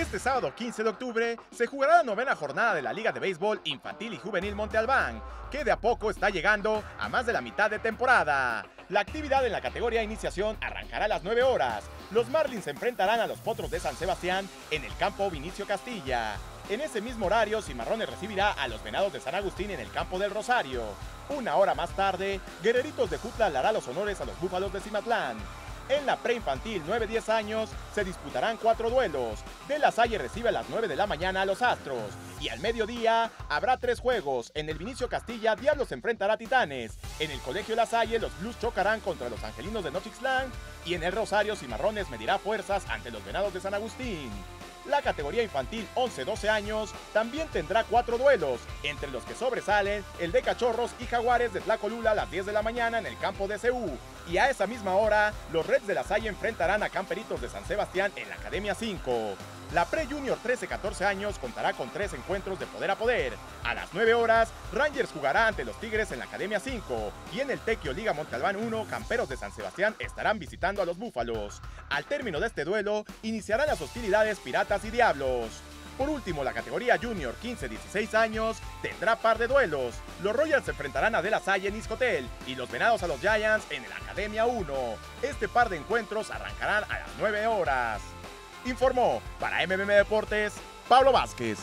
Este sábado 15 de octubre se jugará la novena jornada de la Liga de Béisbol Infantil y Juvenil Monte Albán, que de a poco está llegando a más de la mitad de temporada. La actividad en la categoría iniciación arrancará a las 9 horas. Los Marlins se enfrentarán a los Potros de San Sebastián en el campo Vinicio Castilla. En ese mismo horario, Cimarrones recibirá a los Venados de San Agustín en el campo del Rosario. Una hora más tarde, Guerreritos de Jutla le hará los honores a los Búfalos de Cimatlán. En la preinfantil 9-10 años se disputarán cuatro duelos. La Salle recibe a las 9 de la mañana a los Astros. Y al mediodía habrá tres juegos. En el Vinicio Castilla, Diablos enfrentará a Titanes. En el Colegio La Salle, los Blues chocarán contra los Angelinos de Nochixtlán. Y en el Rosario, Cimarrones medirá fuerzas ante los Venados de San Agustín. La categoría infantil 11-12 años también tendrá cuatro duelos, entre los que sobresalen el de Cachorros y Jaguares de Tlacolula a las 10 de la mañana en el campo de CU. Y a esa misma hora, los Reds de la Salle enfrentarán a Camperitos de San Sebastián en la Academia 5. La Pre-Junior 13-14 años contará con tres encuentros de poder a poder. A las 9 horas, Rangers jugará ante los Tigres en la Academia 5 y en el Tequio Liga Montalbán 1, Camperos de San Sebastián estarán visitando a los Búfalos. Al término de este duelo, iniciarán las hostilidades Piratas y Diablos. Por último, la categoría Junior 15-16 años tendrá par de duelos. Los Royals se enfrentarán a De La Salle en Iscotel y los Venados a los Giants en la Academia 1. Este par de encuentros arrancarán a las 9 horas. Informó para MMM Deportes Pablo Vázquez.